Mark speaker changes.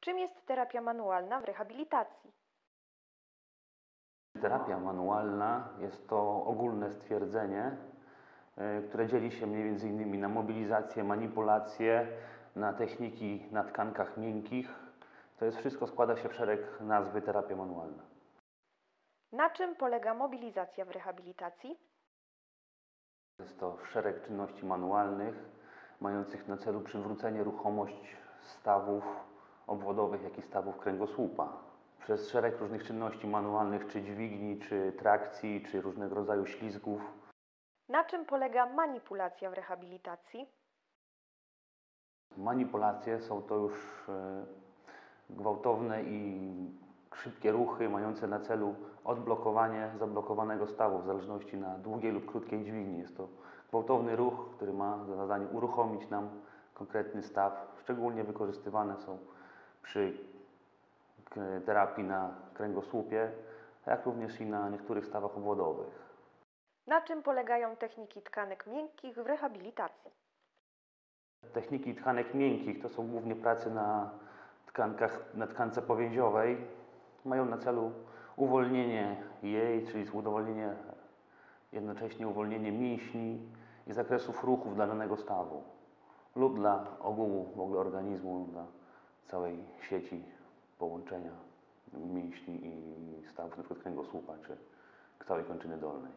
Speaker 1: Czym jest terapia manualna w rehabilitacji?
Speaker 2: Terapia manualna jest to ogólne stwierdzenie, y, które dzieli się innymi na mobilizację, manipulację, na techniki na tkankach miękkich. To jest wszystko składa się w szereg nazwy terapia manualna.
Speaker 1: Na czym polega mobilizacja w rehabilitacji?
Speaker 2: Jest to szereg czynności manualnych mających na celu przywrócenie ruchomość stawów obwodowych, jak i stawów kręgosłupa. Przez szereg różnych czynności manualnych, czy dźwigni, czy trakcji, czy różnego rodzaju ślizgów,
Speaker 1: Na czym polega manipulacja w rehabilitacji?
Speaker 2: Manipulacje są to już e, gwałtowne i szybkie ruchy mające na celu odblokowanie zablokowanego stawu w zależności na długiej lub krótkiej dźwigni. Jest to gwałtowny ruch, który ma za zadanie uruchomić nam konkretny staw. Szczególnie wykorzystywane są przy k- terapii na kręgosłupie, jak również i na niektórych stawach obwodowych.
Speaker 1: Na czym polegają techniki tkanek miękkich w rehabilitacji?
Speaker 2: Techniki tkanek miękkich to są głównie prace na tkankach, na tkance powięziowej. Mają na celu uwolnienie jej, czyli udowolnienie, jednocześnie uwolnienie mięśni i zakresów ruchów dla danego stawu lub dla ogółu w ogóle organizmu, dla całej sieci połączenia mięśni i stawów, np. kręgosłupa czy całej kończyny dolnej.